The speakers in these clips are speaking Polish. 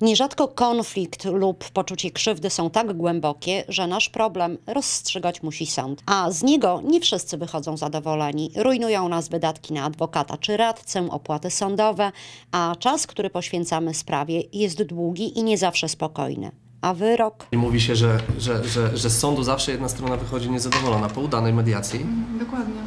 Nierzadko konflikt lub poczucie krzywdy są tak głębokie, że nasz problem rozstrzygać musi sąd. A z niego nie wszyscy wychodzą zadowoleni. Rujnują nas wydatki na adwokata czy radcę, opłaty sądowe, a czas, który poświęcamy sprawie jest długi i nie zawsze spokojny. A wyrok? I mówi się, że, że, że, że z sądu zawsze jedna strona wychodzi niezadowolona. Po udanej mediacji Dokładnie.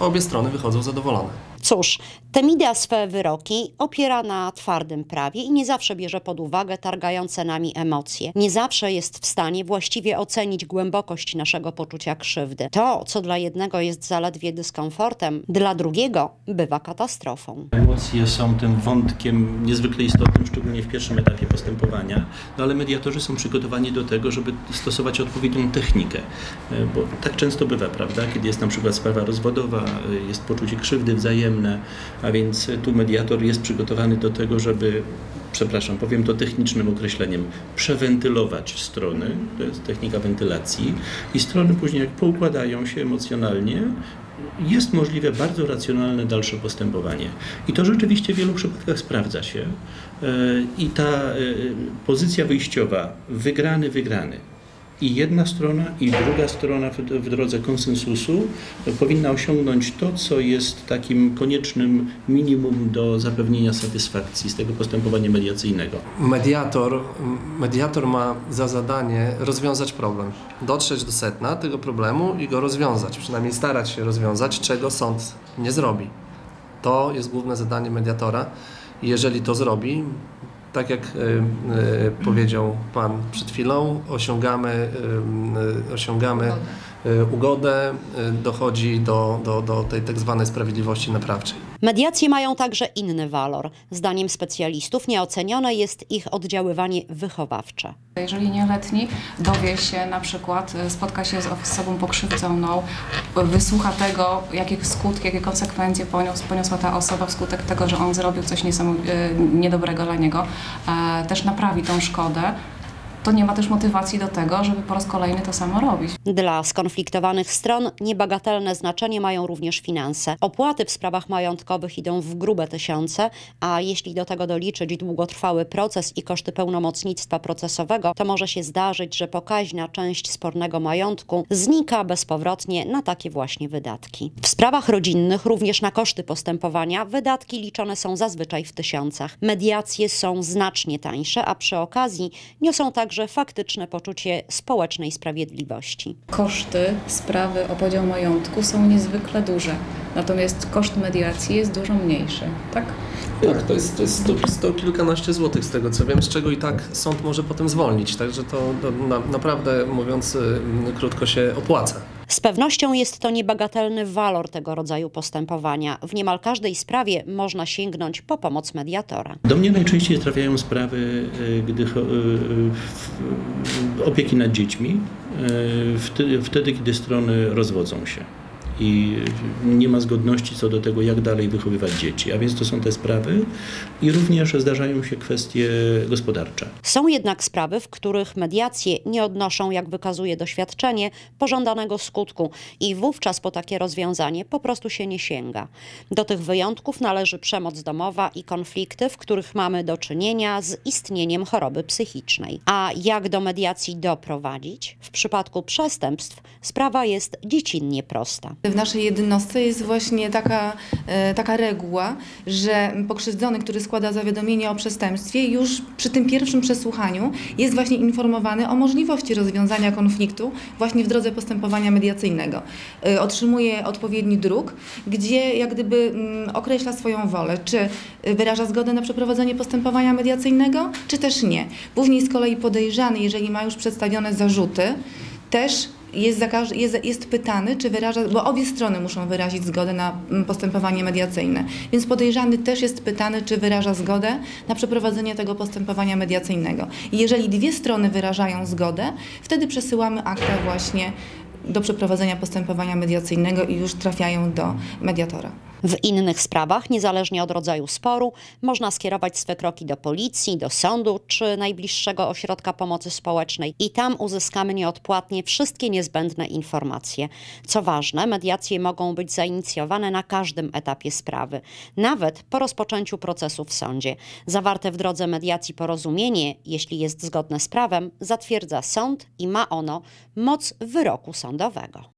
obie strony wychodzą zadowolone. Cóż, Temida swe wyroki opiera na twardym prawie i nie zawsze bierze pod uwagę targające nami emocje. Nie zawsze jest w stanie właściwie ocenić głębokość naszego poczucia krzywdy. To, co dla jednego jest zaledwie dyskomfortem, dla drugiego bywa katastrofą. Emocje są tym wątkiem niezwykle istotnym, szczególnie w pierwszym etapie postępowania, no ale mediatorzy są przygotowani do tego, żeby stosować odpowiednią technikę, E, bo tak często bywa, prawda, kiedy jest na przykład sprawa rozwodowa, e, jest poczucie krzywdy wzajemne, a więc tu mediator jest przygotowany do tego, żeby przepraszam, powiem to technicznym określeniem, przewentylować strony, to jest technika wentylacji i strony później jak poukładają się emocjonalnie, jest możliwe bardzo racjonalne dalsze postępowanie. I to rzeczywiście w wielu przypadkach sprawdza się. E, I ta e, pozycja wyjściowa, wygrany, wygrany, i jedna strona, i druga strona w, w drodze konsensusu powinna osiągnąć to, co jest takim koniecznym minimum do zapewnienia satysfakcji z tego postępowania mediacyjnego. Mediator, mediator ma za zadanie rozwiązać problem, dotrzeć do sedna tego problemu i go rozwiązać, przynajmniej starać się rozwiązać, czego sąd nie zrobi. To jest główne zadanie mediatora. Jeżeli to zrobi, tak jak powiedział Pan przed chwilą, osiągamy, osiągamy ugodę, y, dochodzi do, do, do tej tak zwanej sprawiedliwości naprawczej. Mediacje mają także inny walor. Zdaniem specjalistów nieocenione jest ich oddziaływanie wychowawcze. Jeżeli nieletni dowie się na przykład, y, spotka się z osobą pokrzywdzoną, wysłucha tego, jakie skutki, jakie konsekwencje poniósł, poniosła ta osoba wskutek tego, że on zrobił coś y, niedobrego dla niego, e, też naprawi tą szkodę, to nie ma też motywacji do tego, żeby po raz kolejny to samo robić. Dla skonfliktowanych stron niebagatelne znaczenie mają również finanse. Opłaty w sprawach majątkowych idą w grube tysiące, a jeśli do tego doliczyć długotrwały proces i koszty pełnomocnictwa procesowego, to może się zdarzyć, że pokaźna część spornego majątku znika bezpowrotnie na takie właśnie wydatki. W sprawach rodzinnych również na koszty postępowania wydatki liczone są zazwyczaj w tysiącach. Mediacje są znacznie tańsze, a przy okazji niosą także faktyczne poczucie społecznej sprawiedliwości. koszty sprawy o podział majątku są niezwykle duże, natomiast koszt mediacji jest dużo mniejszy, tak? Tak, to jest, to jest sto, sto kilkanaście złotych z tego co wiem, z czego i tak sąd może potem zwolnić, także to, to na, naprawdę mówiąc y, krótko się opłaca. Z pewnością jest to niebagatelny walor tego rodzaju postępowania. W niemal każdej sprawie można sięgnąć po pomoc mediatora. Do mnie najczęściej trafiają sprawy, y, gdy y, opieki nad dziećmi, wtedy, wtedy, kiedy strony rozwodzą się i nie ma zgodności co do tego, jak dalej wychowywać dzieci. A więc to są te sprawy i również zdarzają się kwestie gospodarcze. Są jednak sprawy, w których mediacje nie odnoszą, jak wykazuje doświadczenie, pożądanego skutku i wówczas po takie rozwiązanie po prostu się nie sięga. Do tych wyjątków należy przemoc domowa i konflikty, w których mamy do czynienia z istnieniem choroby psychicznej. A jak do mediacji doprowadzić? W przypadku przestępstw sprawa jest dziecinnie prosta. W naszej jednostce jest właśnie taka, e, taka reguła, że pokrzywdzony, który składa zawiadomienie o przestępstwie, już przy tym pierwszym przesłuchaniu jest właśnie informowany o możliwości rozwiązania konfliktu właśnie w drodze postępowania mediacyjnego. E, Otrzymuje odpowiedni druk, gdzie jak gdyby mm, określa swoją wolę, czy wyraża zgodę na przeprowadzenie postępowania mediacyjnego, czy też nie. Później z kolei podejrzany, jeżeli ma już przedstawione zarzuty, też jest, jest, jest pytany, czy wyraża, bo obie strony muszą wyrazić zgodę na mm, postępowanie mediacyjne, więc podejrzany też jest pytany, czy wyraża zgodę na przeprowadzenie tego postępowania mediacyjnego. I jeżeli dwie strony wyrażają zgodę, wtedy przesyłamy akta właśnie do przeprowadzenia postępowania mediacyjnego i już trafiają do mediatora. W innych sprawach, niezależnie od rodzaju sporu, można skierować swe kroki do policji, do sądu czy najbliższego ośrodka pomocy społecznej i tam uzyskamy nieodpłatnie wszystkie niezbędne informacje. Co ważne, mediacje mogą być zainicjowane na każdym etapie sprawy, nawet po rozpoczęciu procesu w sądzie. Zawarte w drodze mediacji porozumienie, jeśli jest zgodne z prawem, zatwierdza sąd i ma ono moc wyroku sądowego.